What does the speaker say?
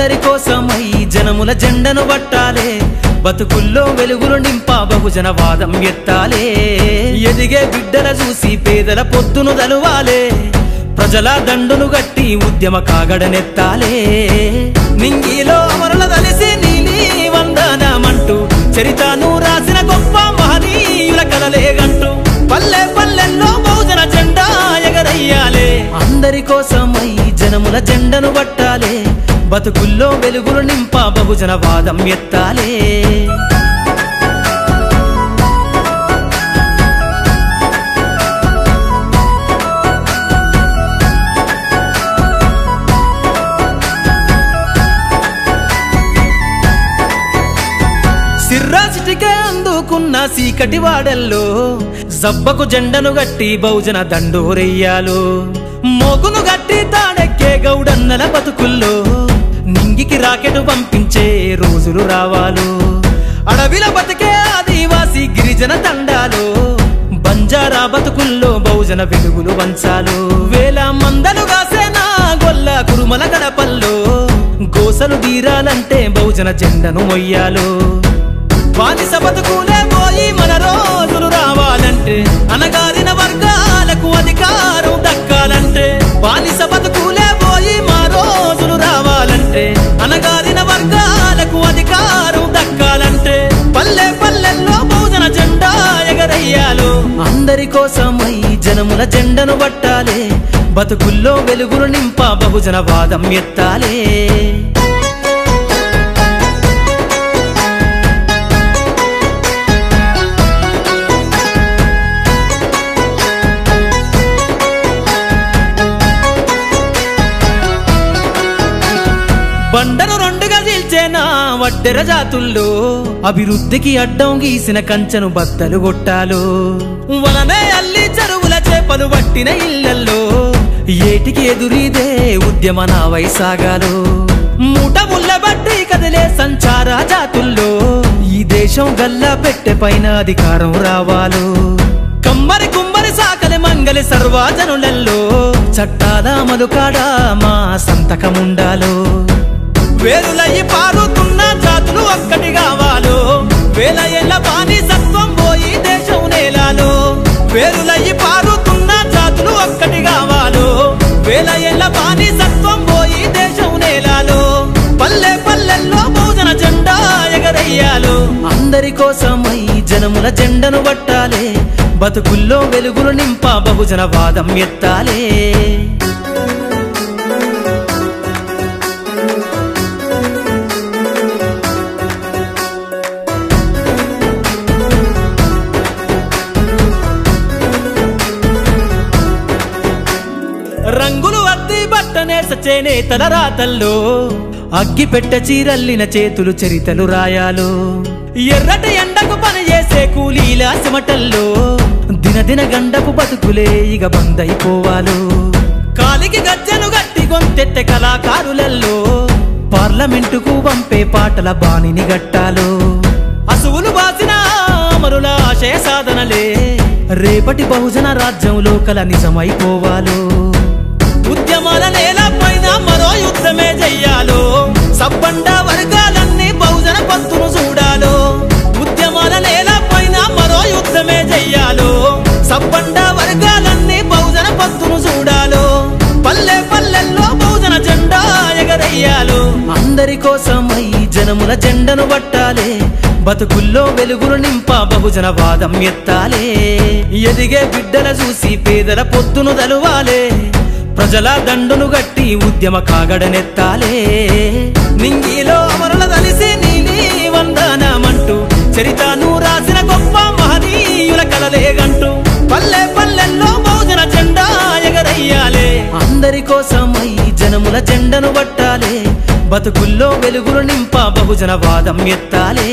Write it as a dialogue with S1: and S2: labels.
S1: కోసమై జనముల జెండను పట్టాలే బతుకుల్లో వెలుగులు నింపా బహుజన వాదం ఎత్తాలే. ఎదిగే బిడ్డల చూసి పేదల పొత్తును దలువాలే ప్రజల దండును గట్టి ఉద్యమ కాగడనెత్తాలే. నింగిలో అమరుల తలిసి నీలి వందనమంటూ చరితను రాసిన గొప్ప మహనీయుల కలలేగంటూ పల్లె పల్లెల్లో బహుజన జెండా ఎగరయ్యాలే. అందరి కోసమై జనముల జెండను పట్టాలే బతుకుల్లో వెలుగులు నింప బహుజన వాదం ఎత్తాలే. సిర్రాసిటికే అందుకున్న సీకటి వాడల్లో జబ్బకు జెండను గట్టి బహుజన దండోరెయ్యాలు. మోగును గట్టి తాడెక్కే గౌడన్నల బతుకుల్లో నింగికి రాకెట్ పంపించే రోజులు రావాలు. అడవిల బతికే ఆదివాసి గిరిజన తండాలు బంజారా బతుకుల్లో బహుజన వెలుగులు వంచాలు. వేల మందలు కాసేనా గొల్ల కురుమల గడపల్లో గోసలు తీరాలంటే బహుజన జెండను మొయ్యాలు. బానిస బతుకులే పోయి మన రోజులు రావాలంటే అనగారి అందరి కోసమై జనముల జెండను పట్టాలే బతుకుల్లో వెలుగులు నింప బహుజన వాదం ఎత్తాలే. బండను రెండుగా వడ్డెర జాతుల్లో? అభివృద్ధికి అడ్డం గీసిన కంచెను బద్దలు కొట్టాలు? వలనే అల్లి చెరువుల చేపలు పట్టిన ఇళ్ళల్లో? ఏటికి ఎదురీదే ఉద్యమ నా వైసాగాలు? మూట ముళ్ళ బట్టి కదిలే సంచార జాతుల్లో? ఈ దేశం గల్లా పెట్టె పైన అధికారం రావాలు? కమ్మరి కుమ్మరి సాకలి మంగలి సర్వాజనులలో చట్టాల అమలుకాడా మా సంతకముండాలో? వేరులయ్యి పారుతున్న జాతులు ఒక్కటి కావాలో వేల ఏళ్ళ బానిసత్వం పోయి దేశం నేలాలో. వేరులయ్యి పారుతున్న జాతులు ఒక్కటి కావాలో వేల ఏళ్ళ బానిసత్వం పోయి దేశం నేలాలో. పల్లె పల్లెల్లో భోజన జెండా ఎగరయ్యాలు. అందరి కోసమై జనముల జెండను పట్టాలే. బతుకుల్లో వెలుగులు నింప బహుజన వాదం ఎత్తాలే. అద్ది సచేనే తల రాతల్లో అగ్గిపెట్ట చీరల్లిన చేతులు చరితలు రాయాలు. ఎర్రటి ఎండకు పని చేసే కూలీల సిమటల్లో దినదిన గండపు బతుకులే ఇక బందైపోవాలు కాలికి గజ్జలు గట్టి గొంతెత్తె కళాకారులల్లో పార్లమెంటుకు పంపే పాటల బాణిని గట్టాలు. అసువులు బాసిన అమరుల ఆశయ సాధనలే రేపటి బహుజన రాజ్యంలో కల నిజమైపోవాలో. యుద్ధమే చెయ్యాలో సబ్బండ వర్గాలన్నీ బహుజన పంతును చూడాలో. ఉద్యమాల నేల పైన మరో యుద్ధమే చెయ్యాలో సబ్బండ వర్గాలన్నీ బహుజన పంతును చూడాలో. పల్లె పల్లెల్లో బహుజన జెండా ఎగరయ్యాలు. అందరి కోసమై జనముల జెండను పట్టాలే బతుకుల్లో వెలుగులు నింప బహుజన వాదం ఎత్తాలే. ఎదిగే బిడ్డల చూసి పేదల పొత్తును తలువాలే. ప్రజల దండును గట్టి ఉద్యమ కాగడనెత్తాలే నింగిలో అమరుల దలిసి నీలి వందనమంటూ చరితను రాసిన గొప్ప మహనీయుల కలలేగంటూ పల్లె పల్లెల్లో బహుజన జెండా ఎగరయ్యాలే. అందరి కోసమై జనముల జెండను పట్టాలే బతుకుల్లో వెలుగులు నింప బహుజన వాదం ఎత్తాలే.